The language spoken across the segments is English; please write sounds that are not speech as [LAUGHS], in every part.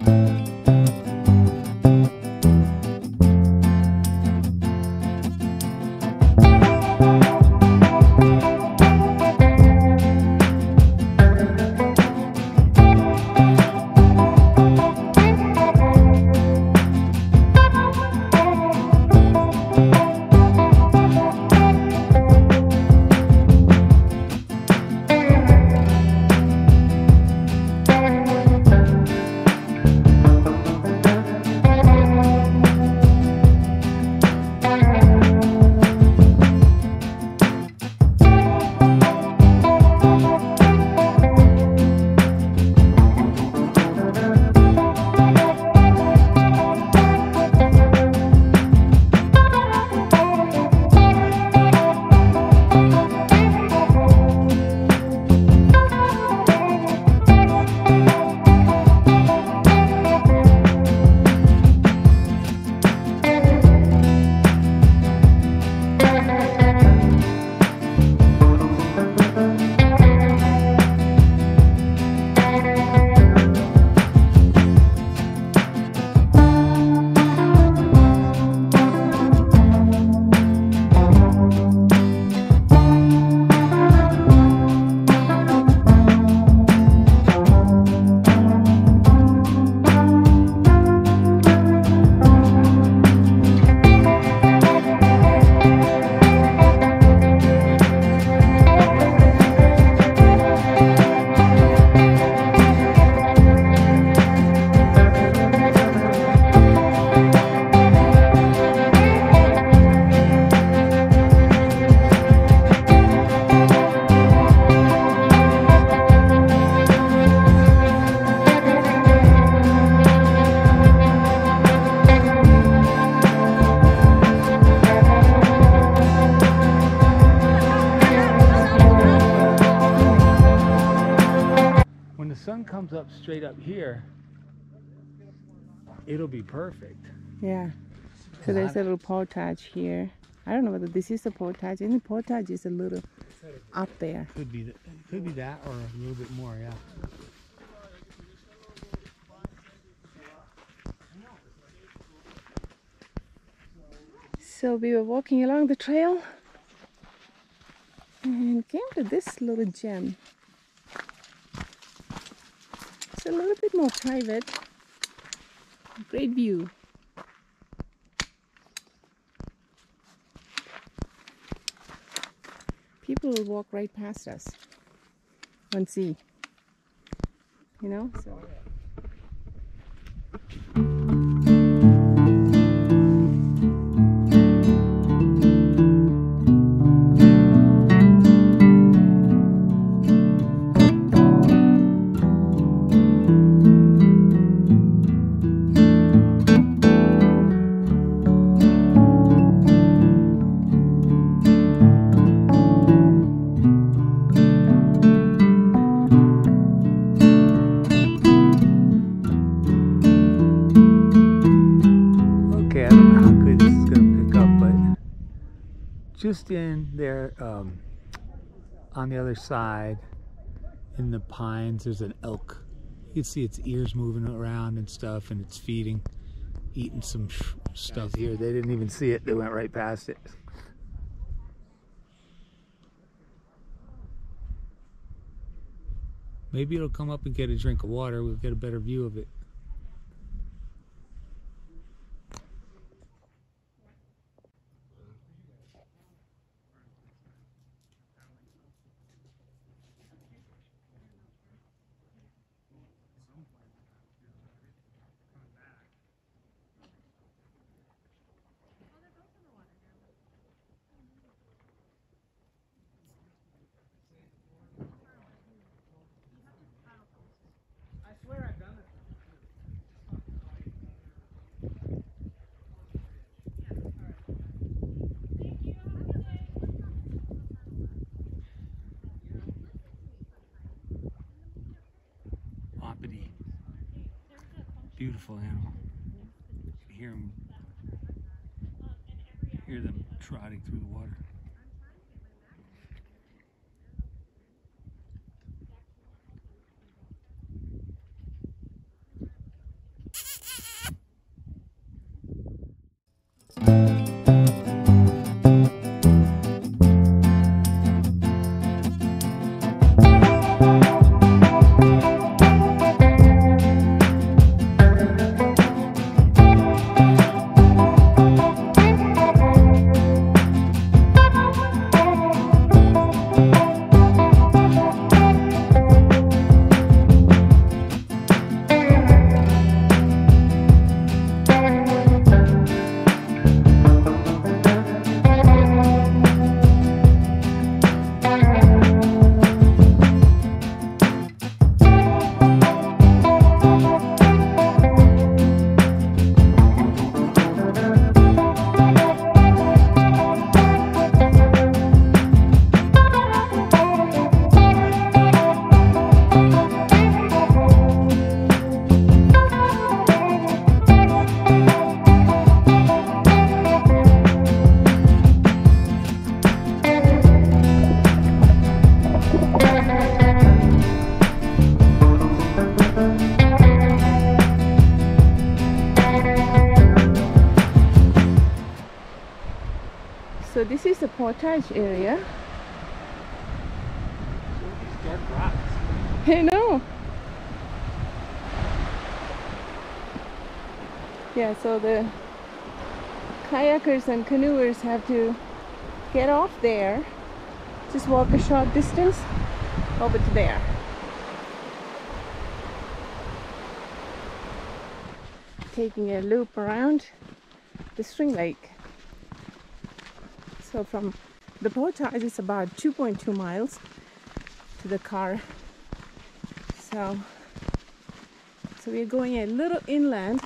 When it'll be perfect. Yeah. So there's a little portage here. I don't know whether this is a portage. Any the portage is a little up there. Could be that. Could be that, or a little bit more. Yeah. So we were walking along the trail and came to this little gem. It's a little bit more private. Great view. People will walk right past us and see. You know? So on the other side, in the pines, there's an elk. You can see its ears moving around and stuff, and it's feeding, eating some sh- stuff here. They didn't even see it; they went right past it. Maybe it'll come up and get a drink of water. We'll get a better view of it. Beautiful animal. You hear them, hear them trotting through the water. Portage area. I know. Yeah, so the kayakers and canoers have to get off there, just walk a short distance over to there. Taking a loop around the String Lake. So from the portage is about 2.2 miles to the car. So, so we're going a little inland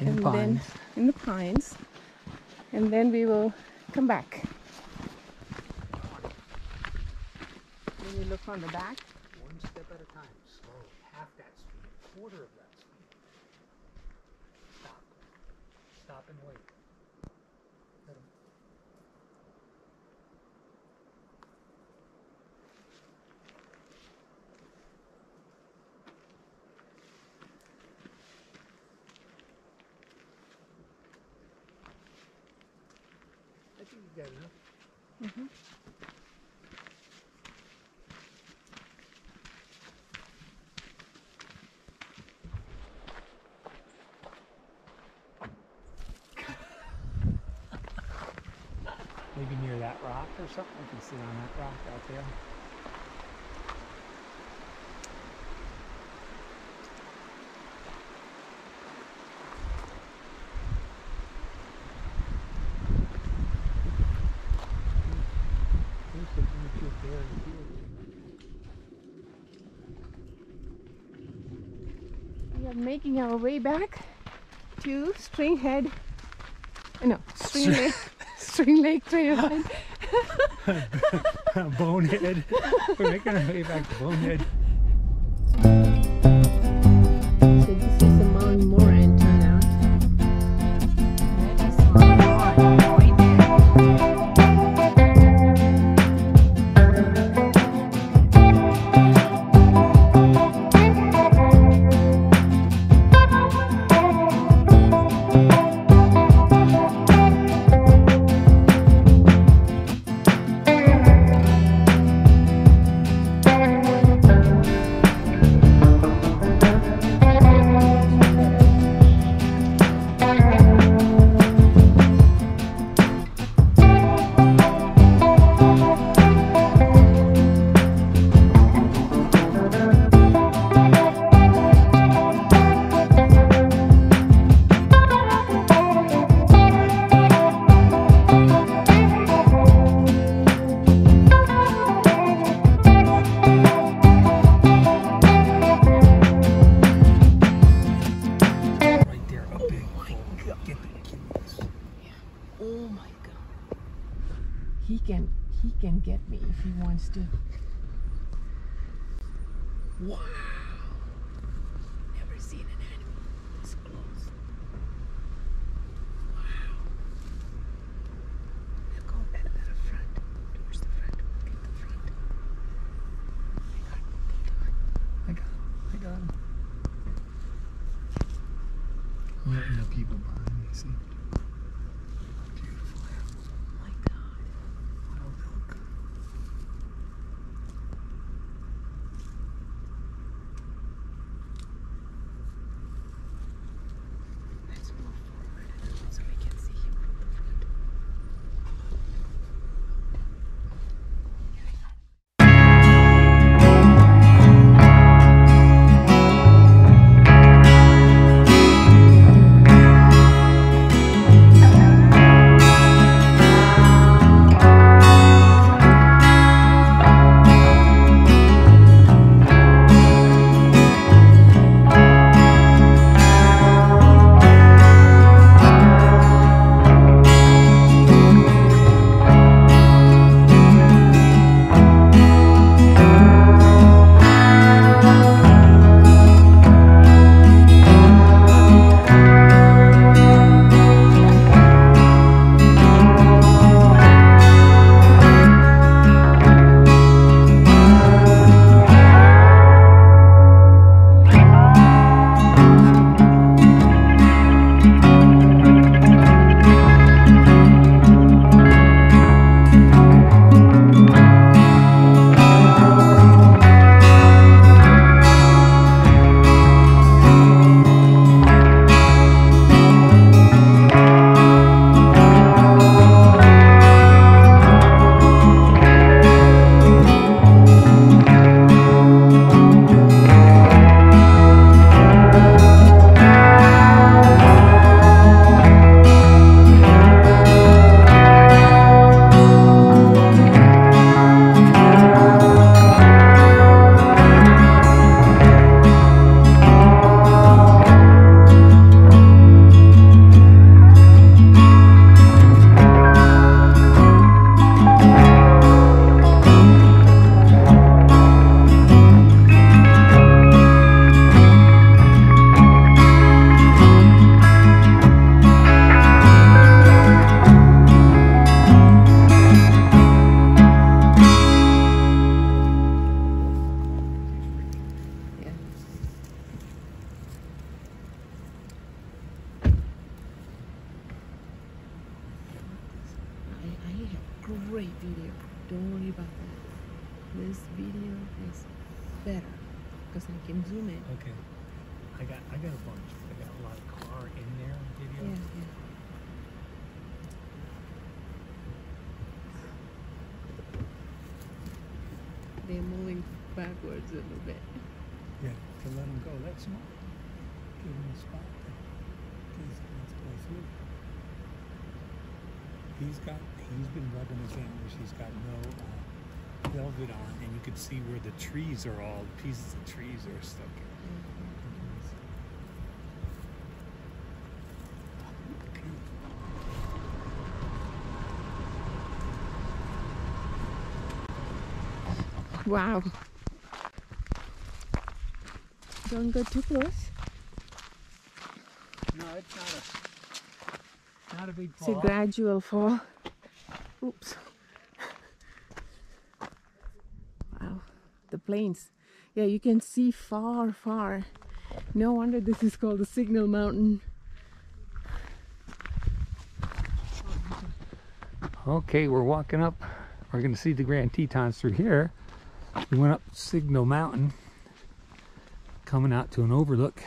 In and the then in the pines, and then we will come back. When you look on the back, One step at a time. Slow. Half that speed. Quarter of that speed. Stop. Stop and wait. You got enough. Maybe near that rock or something. We can sit on that rock out there. There's the furniture there and here. we are making our way back to Stringhead. uh, No, String Lake. [LAUGHS] String Lake Trailhead. [LAUGHS] Bonehead. We're making our way back to Bonehead. He's got, he's been rubbing his antlers. He's got no uh, velvet on, and you can see where the trees are all, pieces of trees are stuck. Wow. Don't go too close. No, it's not a, not a big It's a gradual fall. Oops. Wow. The plains. Yeah, you can see far, far. No wonder this is called the Signal Mountain. Okay, we're walking up. We're going to see the Grand Tetons through here. We went up Signal Mountain, coming out to an overlook.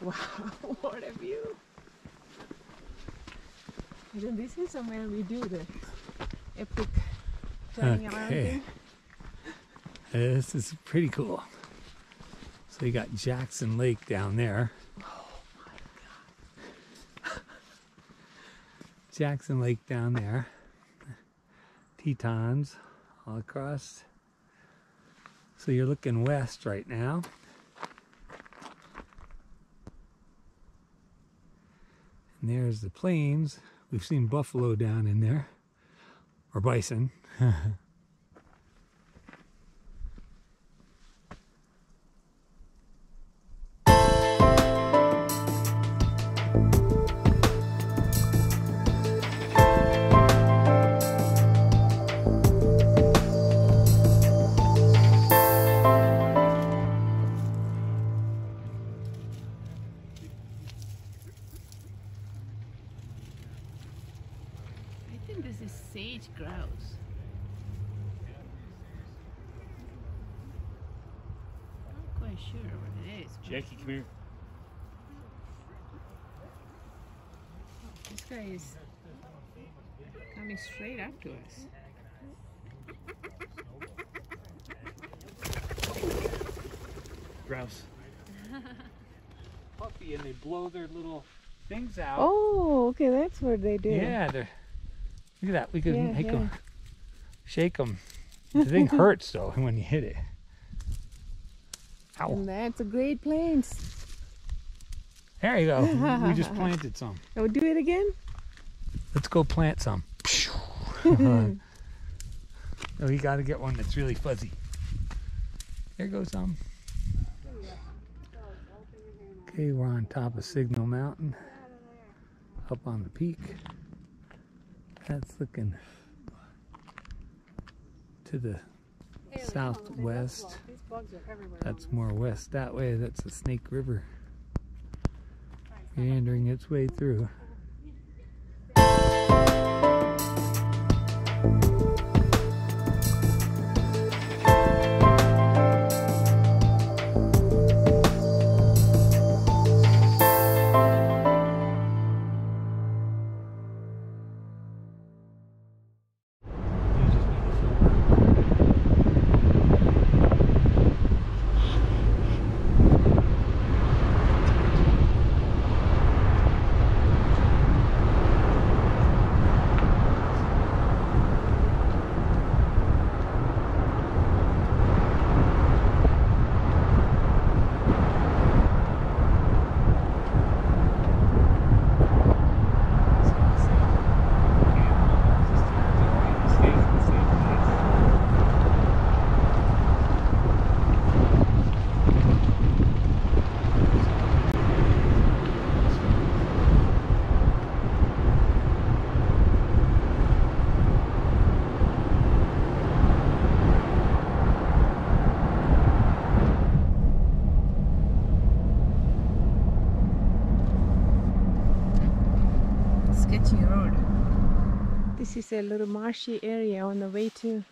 Wow, what a view. This is somewhere we do the epic turning around Okay. thing? This is pretty cool. So you got Jackson Lake down there. Oh my God. [LAUGHS] Jackson Lake down there. Tetons all across. So you're looking west right now. And there's the plains. We've seen buffalo down in there. Or bison. [LAUGHS] This is coming straight up to us. Grouse. puffy and they blow their little things out. Oh, okay, that's what they do. yeah, they're. Look at that. We could Yeah, make yeah. them, shake them. [LAUGHS] The thing hurts though [LAUGHS] when you hit it. Ow! And that's a Great plant. There you go. [LAUGHS] we just planted some. Oh, do it again? Let's go plant some. [LAUGHS] oh, you got to get one that's really fuzzy. There goes some. Okay, we're on top of Signal Mountain, up on the peak. That's looking to the southwest. That's more west that way. That's the Snake River meandering its way through. This is a little marshy area on the way to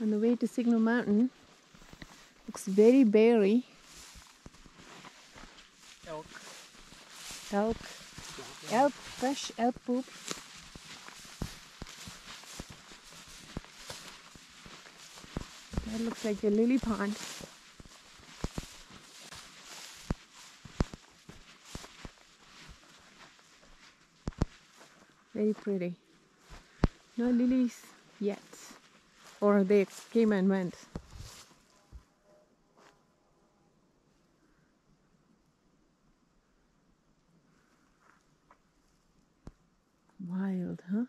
on the way to Signal Mountain. Looks very berry. Elk. Elk. Elk, fresh elk poop. That looks like a lily pond. Very pretty. No lilies yet. Or they came and went. Wild, huh?